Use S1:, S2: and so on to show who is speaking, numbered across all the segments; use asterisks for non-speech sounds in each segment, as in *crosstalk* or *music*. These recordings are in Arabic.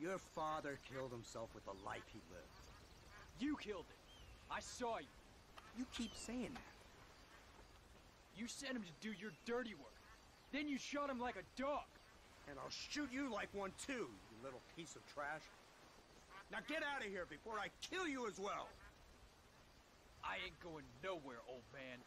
S1: Your father killed himself with the life he lived.
S2: You killed him. I saw you.
S1: You keep saying that.
S2: You sent him to do your dirty work. Then you shot him like a dog.
S1: And I'll shoot you like one too, you little piece of trash. Now get out of here before I kill you as well.
S2: I ain't going nowhere, old man.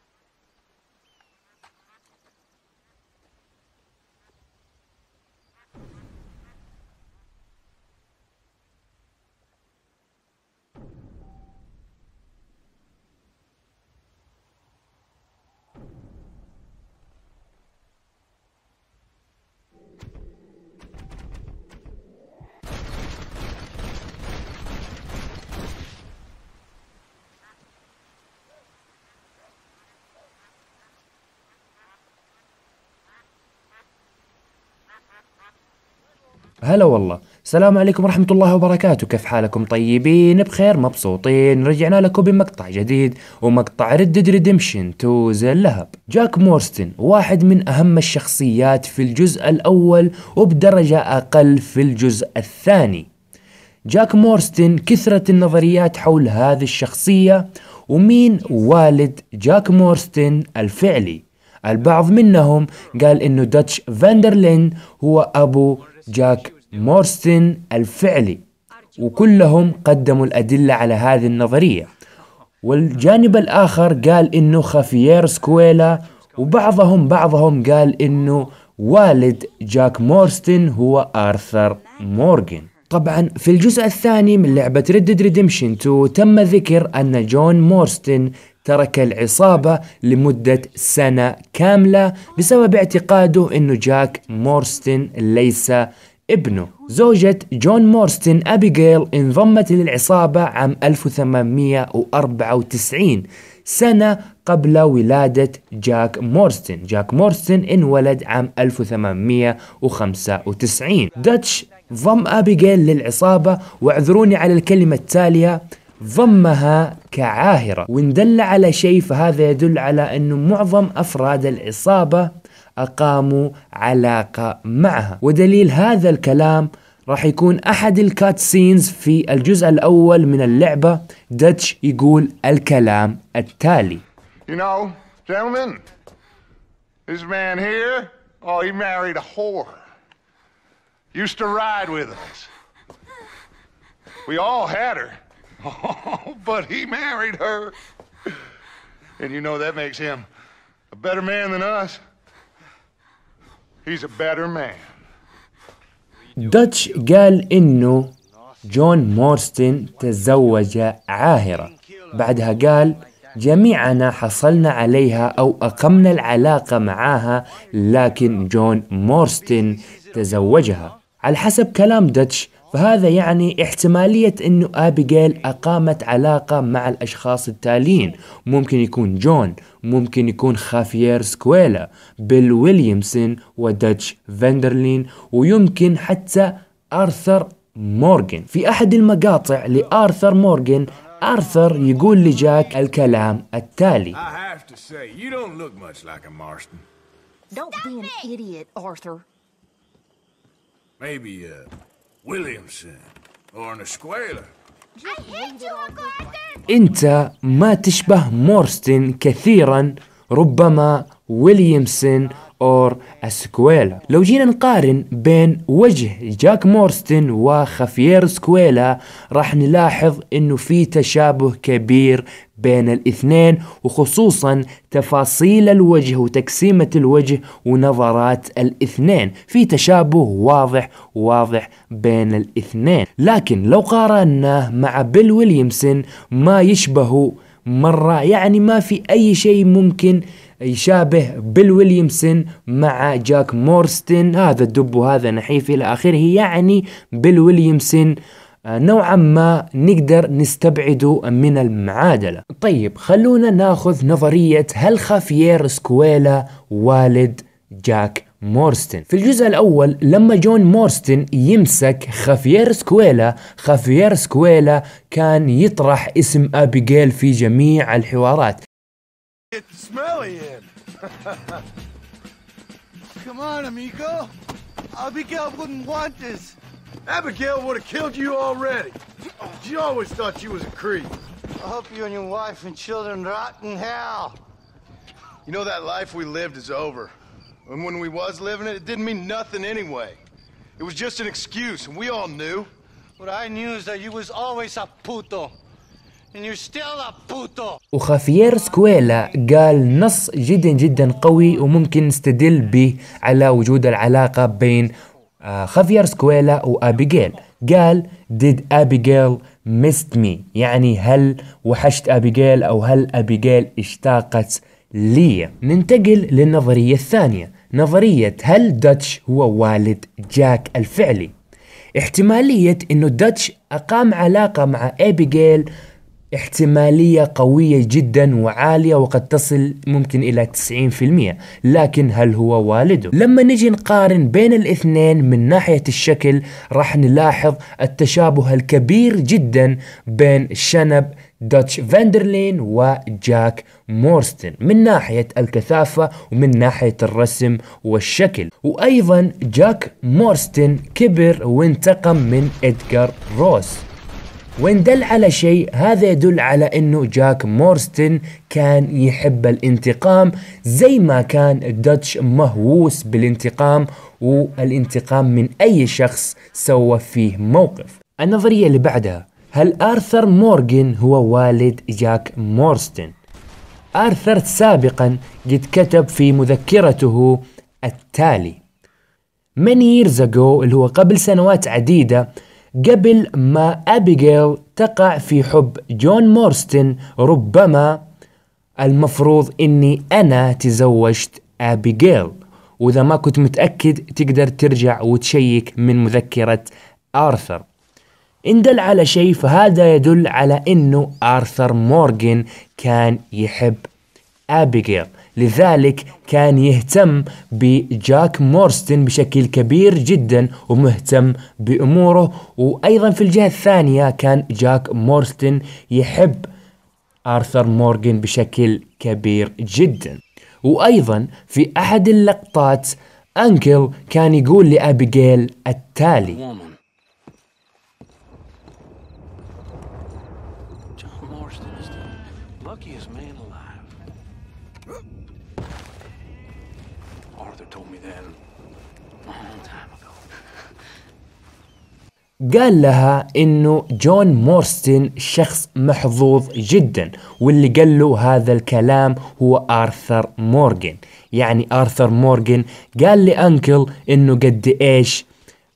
S3: هلا والله. السلام عليكم ورحمة الله وبركاته. كيف حالكم طيبين؟ بخير مبسوطين. رجعنا لكم بمقطع جديد ومقطع Red Dead Redemption Two زي اللهب جاك مورستن واحد من أهم الشخصيات في الجزء الأول وبدرجة أقل في الجزء الثاني. جاك مورستن كثرت النظريات حول هذه الشخصية ومين والد جاك مورستن الفعلي. البعض منهم قال إنه داتش فاندرلين هو أبو جاك مورستن الفعلي وكلهم قدموا الأدلة على هذه النظرية. والجانب الآخر قال إنه خافيير سكويلا وبعضهم بعضهم قال إنه والد جاك مورستن هو آرثر مورغان طبعا في الجزء الثاني من لعبة Red Dead Redemption 2 تم ذكر أن جون مورستن ترك العصابة لمدة سنة كاملة بسبب اعتقاده أنه جاك مورستن ليس ابنه. زوجة جون مورستن أبيجيل انضمت للعصابة عام 1894 سنة قبل ولادة جاك مورستن. جاك مورستن انولد عام 1895 داتش ضم أبيجيل للعصابة واعذروني على الكلمة التالية ضمها كعاهرة وإن دل على شيء فهذا يدل على أنه معظم أفراد العصابة أقاموا علاقة معها ودليل هذا الكلام راح يكون أحد الكات سينز في الجزء الأول من اللعبة داتش يقول الكلام التالي
S4: You know, gentlemen, this man here, oh, he married a whore. Used to ride with us. We all had her. Oh, *laughs* but he married her. And you know that makes him a better man than us. He's a better man.
S3: داتش قال انه جون مورستن تزوج عاهرة بعدها قال جميعنا حصلنا عليها أو اقمنا العلاقة معاها لكن جون مورستن تزوجها على حسب كلام داتش فهذا يعني احتمالية انه أبيجيل أقامت علاقة مع الأشخاص التاليين ممكن يكون جون ممكن يكون خافيير سكويلا بيل ويليامسون وداتش فاندرلين ويمكن حتى آرثر مورغان في أحد المقاطع لآرثر مورغان آرثر يقول لجاك الكلام التالي
S5: I have to say, you don't look much like a Marston.
S6: Don't be an idiot, Arthur.
S5: Maybe a
S6: ويليامسون
S3: أنت ما تشبه مورستن كثيرا ربما ويليامسون or أسكويلا. لو جينا نقارن بين وجه جاك مورستن وخافيير سكويلا راح نلاحظ إنه في تشابه كبير بين الاثنين وخصوصا تفاصيل الوجه وتقسيمة الوجه ونظرات الاثنين. في تشابه واضح واضح بين الاثنين. لكن لو قارناه مع بيل ويليامسون ما يشبهه مرة. يعني ما في أي شيء ممكن يشابه بيل ويليامسون مع جاك مورستن. هذا الدب وهذا نحيف إلى آخره. يعني بيل ويليامسون آه، نوعا ما نقدر نستبعده من المعادلة. طيب خلونا ناخذ نظرية هل خافيير سكويلا والد جاك مورستن. في الجزء الأول لما جون مورستن يمسك خافيير سكويلا خافيير سكويلا كان يطرح اسم أبيجيل في جميع الحوارات.
S2: It's smelly in. Come on, amigo. Abigail wouldn't want this. Abigail would have killed you already. She always thought you was a creep. I hope you and your wife and children rot in hell. You know that life we lived is over. And when we was living it, it didn't mean nothing anyway. It was just an excuse, and we all knew.
S7: What I knew is that you was always a puto.
S3: وخافيير سكويلا قال نص جدا جدا قوي وممكن نستدل به على وجود العلاقة بين آه، خافيير سكويلا وأبيجيل قال did Abigail missed me? يعني هل وحشت أبيجيل أو هل أبيجيل اشتاقت لي؟ ننتقل للنظرية الثانية. نظرية هل داتش هو والد جاك الفعلي؟ احتمالية إنه داتش أقام علاقة مع أبيجيل احتمالية قوية جدا وعالية وقد تصل ممكن إلى 90% لكن هل هو والده؟ لما نجي نقارن بين الاثنين من ناحية الشكل راح نلاحظ التشابه الكبير جدا بين شنب داتش فاندرلين وجاك مورستن من ناحية الكثافة ومن ناحية الرسم والشكل. وأيضا جاك مورستن كبر وانتقم من إدغار روس. وإن دل على شيء هذا يدل على إنه جاك مورستن كان يحب الانتقام زي ما كان داتش مهووس بالانتقام والانتقام من أي شخص سوى فيه موقف النظرية اللي بعدها هل آرثر مورغان هو والد جاك مورستن؟ آرثر سابقا قد كتب في مذكرته التالي many years ago اللي هو قبل سنوات عديدة قبل ما أبيجيل تقع في حب جون مورستن ربما المفروض إني أنا تزوجت ابيجيل وإذا ما كنت متأكد تقدر ترجع وتشيك من مذكرة آرثر. إن دل على شيء فهذا يدل على أنه آرثر مورغان كان يحب أبيجيل لذلك كان يهتم بجاك مورستن بشكل كبير جدا ومهتم بأموره وأيضا في الجهة الثانية كان جاك مورستن يحب آرثر مورغان بشكل كبير جدا وأيضا في أحد اللقطات أنكل كان يقول لأبيجيل التالي
S7: luckiest man alive. Arthur told me that.
S3: قال لها إنه جون مورستن شخص محظوظ جدا واللي قال له هذا الكلام هو آرثر مورغان يعني آرثر مورغان قال لأنكل إنه قد إيش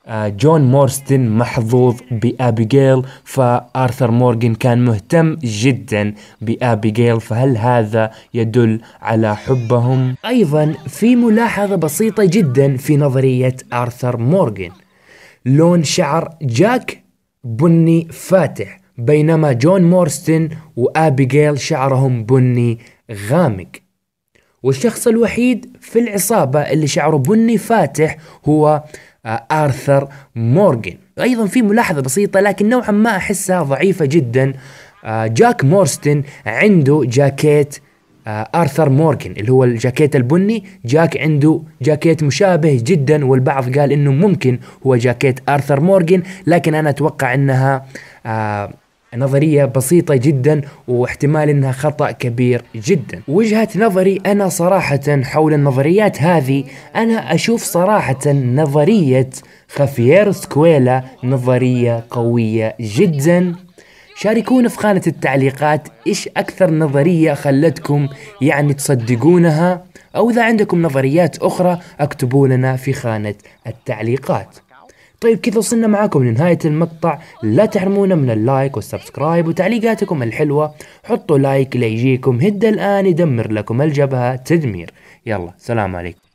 S3: جون مورستن محظوظ بآبيجيل فآرثر مورغان كان مهتم جدا بآبيجيل فهل هذا يدل على حبهم؟ أيضا في ملاحظة بسيطة جدا في نظرية آرثر مورغان. لون شعر جاك بني فاتح بينما جون مورستن وآبيجيل شعرهم بني غامق. والشخص الوحيد في العصابة اللي شعره بني فاتح هو آه، آرثر مورغان. أيضا في ملاحظة بسيطة لكن نوعا ما أحسها ضعيفة جدا. آه، جاك مورستن عنده جاكيت آه، آرثر مورغان اللي هو الجاكيت البني. جاك عنده جاكيت مشابه جدا والبعض قال إنه ممكن هو جاكيت آرثر مورغان لكن أنا أتوقع إنها آه نظرية بسيطة جدا واحتمال إنها خطأ كبير جدا. وجهة نظري أنا صراحة حول النظريات هذه أنا أشوف صراحة نظرية خافيير سكويلا نظرية قوية جدا. شاركونا في خانة التعليقات إيش أكثر نظرية خلتكم يعني تصدقونها؟ أو إذا عندكم نظريات أخرى اكتبوا لنا في خانة التعليقات. طيب كذا وصلنا معاكم لنهاية المقطع. لا تحرمونا من ال like وال subscribe وتعليقاتكم الحلوة. حطوا like ليجيكم هد الآن يدمر لكم الجبهة. تدمير. يلا سلام عليكم.